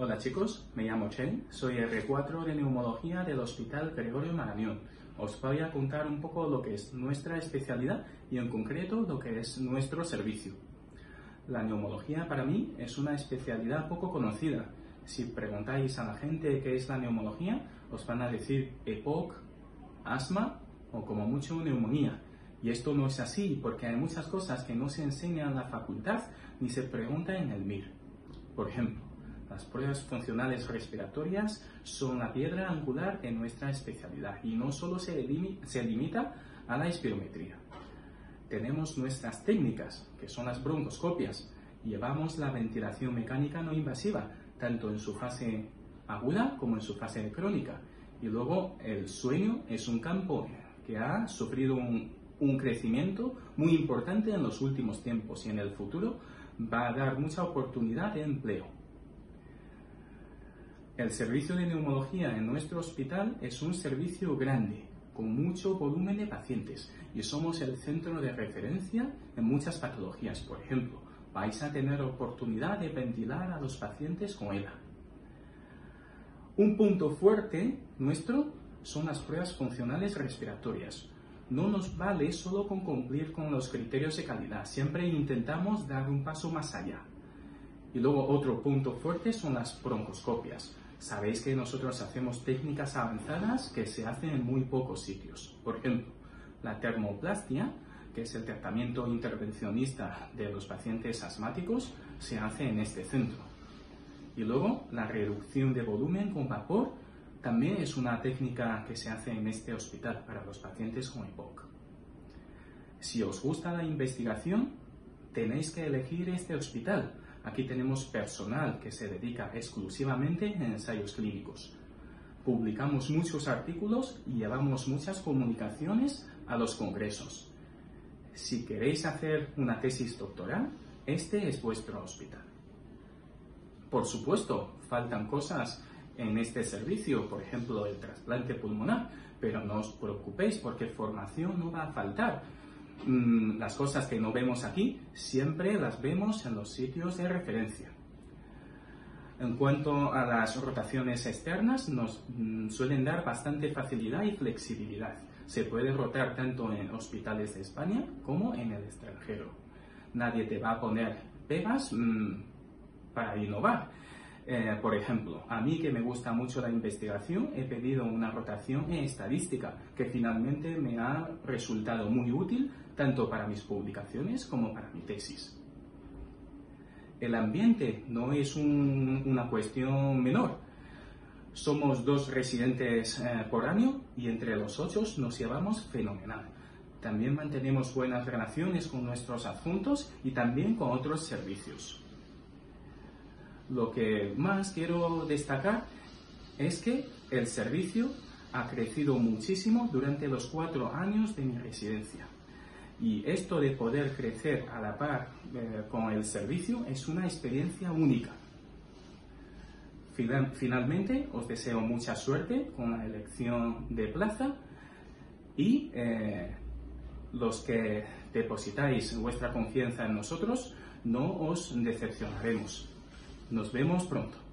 Hola chicos, me llamo Chen, soy R4 de Neumología del Hospital Gregorio Marañón. Os voy a contar un poco lo que es nuestra especialidad y en concreto lo que es nuestro servicio. La neumología para mí es una especialidad poco conocida. Si preguntáis a la gente qué es la neumología, os van a decir EPOC, asma o como mucho neumonía. Y esto no es así porque hay muchas cosas que no se enseñan en la facultad ni se preguntan en el MIR. Por ejemplo, las pruebas funcionales respiratorias son la piedra angular de nuestra especialidad y no solo se, limita a la espirometría. Tenemos nuestras técnicas, que son las broncoscopias. Llevamos la ventilación mecánica no invasiva, tanto en su fase aguda como en su fase crónica. Y luego el sueño es un campo que ha sufrido un crecimiento muy importante en los últimos tiempos y en el futuro va a dar mucha oportunidad de empleo. El servicio de neumología en nuestro hospital es un servicio grande, con mucho volumen de pacientes y somos el centro de referencia en muchas patologías. Por ejemplo, vais a tener oportunidad de ventilar a los pacientes con ELA. Un punto fuerte nuestro son las pruebas funcionales respiratorias. No nos vale solo con cumplir con los criterios de calidad, siempre intentamos dar un paso más allá. Y luego otro punto fuerte son las broncoscopias. Sabéis que nosotros hacemos técnicas avanzadas que se hacen en muy pocos sitios. Por ejemplo, la termoplastia, que es el tratamiento intervencionista de los pacientes asmáticos, se hace en este centro. Y luego, la reducción de volumen con vapor también es una técnica que se hace en este hospital para los pacientes con EPOC. Si os gusta la investigación, tenéis que elegir este hospital Aquí tenemos personal que se dedica exclusivamente en ensayos clínicos. Publicamos muchos artículos y llevamos muchas comunicaciones a los congresos. Si queréis hacer una tesis doctoral, este es vuestro hospital. Por supuesto, faltan cosas en este servicio, por ejemplo, el trasplante pulmonar, pero no os preocupéis porque formación no va a faltar Mm, las cosas que no vemos aquí siempre las vemos en los sitios de referencia. En cuanto a las rotaciones externas, nos mm, suelen dar bastante facilidad y flexibilidad. Se puede rotar tanto en hospitales de España como en el extranjero. Nadie te va a poner pegas mm, para innovar. Eh, por ejemplo, a mí que me gusta mucho la investigación, he pedido una rotación en estadística que finalmente me ha resultado muy útil tanto para mis publicaciones como para mi tesis. El ambiente no es una cuestión menor. Somos dos residentes eh, por año y entre los ocho nos llevamos fenomenal. También mantenemos buenas relaciones con nuestros adjuntos y también con otros servicios. Lo que más quiero destacar es que el servicio ha crecido muchísimo durante los cuatro años de mi residencia. Y esto de poder crecer a la par eh, con el servicio es una experiencia única. Finalmente, os deseo mucha suerte con la elección de plaza y eh, los que depositáis vuestra confianza en nosotros, no os decepcionaremos. Nos vemos pronto.